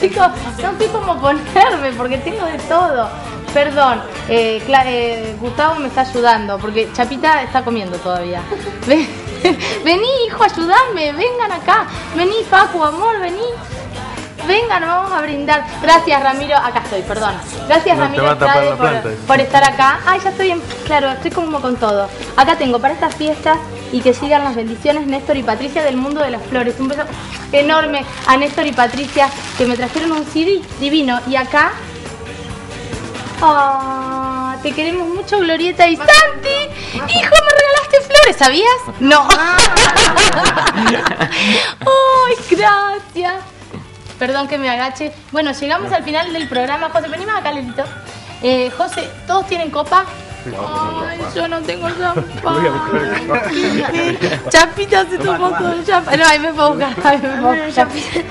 Chicos, no sé cómo ponerme porque tengo de todo. Perdón, eh, eh, Gustavo me está ayudando porque Chapita está comiendo todavía. Ven- Vení, hijo, ayudame, vengan acá. Vení, Facu, amor, vení. Vengan, vamos a brindar. Gracias, Ramiro. Acá estoy, perdón. Gracias, No, Ramiro la por, por estar acá. Ay, ya estoy en. Claro, estoy como con todo. Acá tengo para estas fiestas y que sigan las bendiciones Néstor y Patricia del mundo de las flores. Un beso enorme a Néstor y Patricia que me trajeron un CD divino. Y acá. Ah, te queremos mucho, Glorieta y Santi. Hijo, me regalaste flores, ¿sabías? No. Ay, gracias. Perdón que me agache. Bueno, llegamos al final del programa. José, venimos acá, Lelito. Eh, José, ¿todos tienen copa? Ay, yo no tengo champán. Chapita se tomó todo el champán. No, ahí me puedo buscar. Ahí me puedo buscar.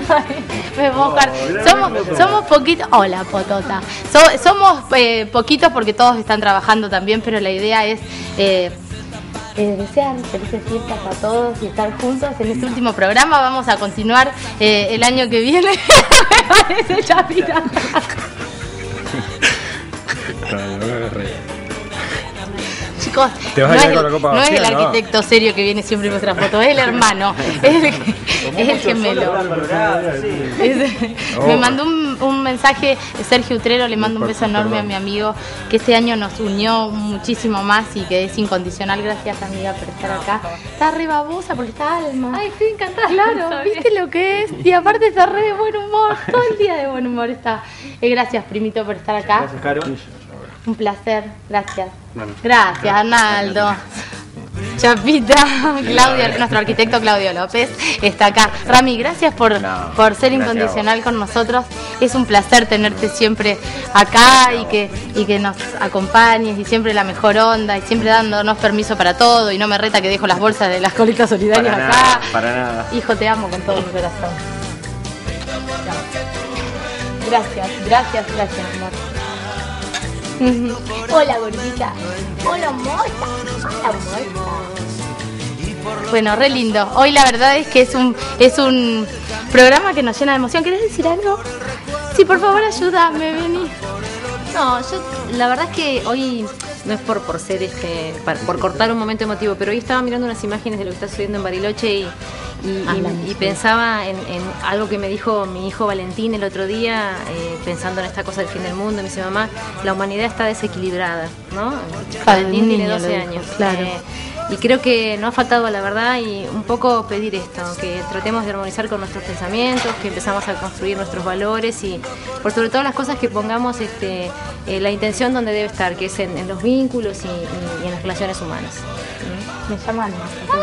Ay, me puedo buscar. Somos, somos poquitos. Hola, Potota. So- somos eh, poquitos porque todos están trabajando también, pero la idea es. eh, eh, desear felices fiestas a todos y estar juntos en este último programa. Vamos a continuar eh, el año que viene. Me parece chapita. Chicos, ¿Te vas a no, quedar es, con la copa no es el no? arquitecto serio que viene siempre en nuestra foto, es el hermano, es el, que- es el gemelo. Es- Me mandó un, un mensaje Sergio Utrero, le mando un beso enorme a mi amigo, que este año nos unió muchísimo más y que es incondicional. Gracias amiga por estar acá. Está re babosa porque está alma. Ay, estoy encantada. Claro, ¿viste lo que es? Y aparte está re de buen humor, todo el día de buen humor está. Eh, gracias, primito, por estar acá. Un placer, gracias. Gracias, Arnaldo. Chapita, Claudio, nuestro arquitecto Claudio López está acá. Rami, gracias por, por ser incondicional con nosotros. Es un placer tenerte siempre acá y que, y que nos acompañes y siempre la mejor onda y siempre dándonos permiso para todo y no me reta que dejo las bolsas de las colicas solidarias Para acá. nada, para nada. Hijo, te amo con todo mi corazón. Gracias, gracias, gracias, amor. Hola, gordita. Hola, moza. Hola, moza. Bueno, re lindo. Hoy la verdad es que es un, es un programa que nos llena de emoción. ¿Querés decir algo? Sí, por favor, ayúdame, vení. No, yo la verdad es que hoy no es por, por ser este, para- por cortar un momento emotivo, pero hoy estaba mirando unas imágenes de lo que está sucediendo en Bariloche y, y- y- Hablamos, y sí. pensaba en, en algo que me dijo mi hijo Valentín el otro día, eh, pensando en esta cosa del fin del mundo, me dice mamá, la humanidad está desequilibrada, ¿no? Valentín tiene niño lo 12 dijo, años. claro. Eh, y creo que no ha faltado la verdad y un poco pedir esto, que tratemos de armonizar con nuestros pensamientos, que empezamos a construir nuestros valores y por sobre todo las cosas que pongamos este, eh, la intención donde debe estar, que es en, en los vínculos y, y- y en las relaciones humanas. Me llaman.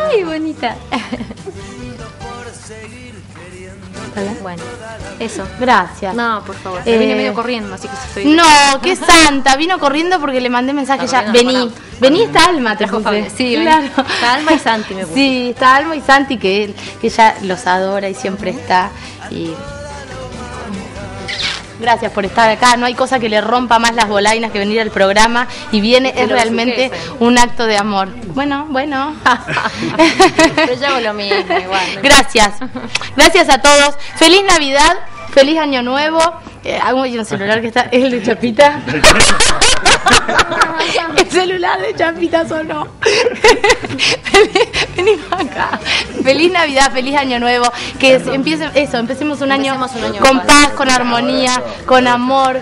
¡Ay, bonita! bueno, eso. Gracias. No, por favor. Eh, vine medio corriendo, así que estoy... No, qué santa. Vino corriendo porque le mandé mensaje ya. Vení. Vení está Alma, te Trajo puse. Sí, claro. Está Alma y Santi me puse. Sí, está Alma y Santi que, que ella los adora y siempre está. Y Gracias por estar acá. No hay cosa que le rompa más las bolainas que venir al programa y viene, es realmente un acto de amor. Bueno, bueno. Pero yo hago lo mismo, igual. ¿no? Gracias. Gracias a todos. Feliz Navidad, feliz Año Nuevo. Eh, hago un celular que está, es el de Chapita. el celular de Chapita sonó. Venimos acá. Feliz Navidad, feliz Año Nuevo. Que es- empiece eso, empecemos un año, Empecemos un año con paz, con armonía, con amor,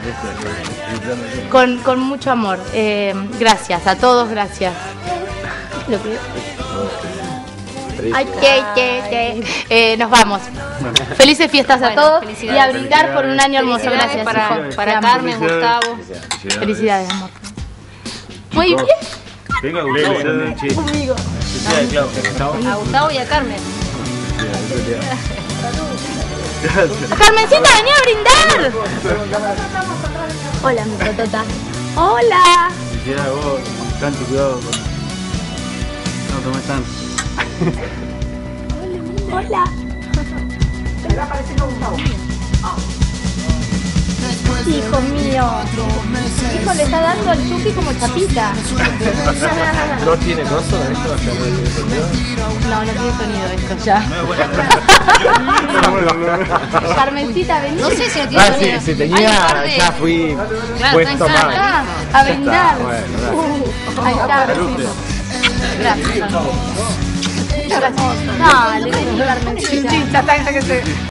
con, con mucho amor. Eh, gracias, a todos gracias. Lo que- Ay, que, que, que. Eh, nos vamos. Felices fiestas a todos y a brindar por un año hermoso. Gracias, para, para. Carmen, Gustavo. Felicidades, amor. Muy bien. Venga, Gustavo también, che. Conmigo. A Gustavo y a Carmen. Carmencita, vení a brindar. Hola, mi protota. Hola. Felicidades a vos, tanto cuidado con. No tomés tanto. Hola. Hijo mío. Bueno, hijo, le está dando al Chucky como chapita. ¿No tiene coso esto? No, no tiene sonido esto ya. Carmencita, vení. No sé si tiene Ah, sí, si tenía, ya fui Claro, puesto mal. Ah, a brindar. bueno, gracias. Uh, ahí está. Gracias. Gracias. Dale, vení, Carmencita.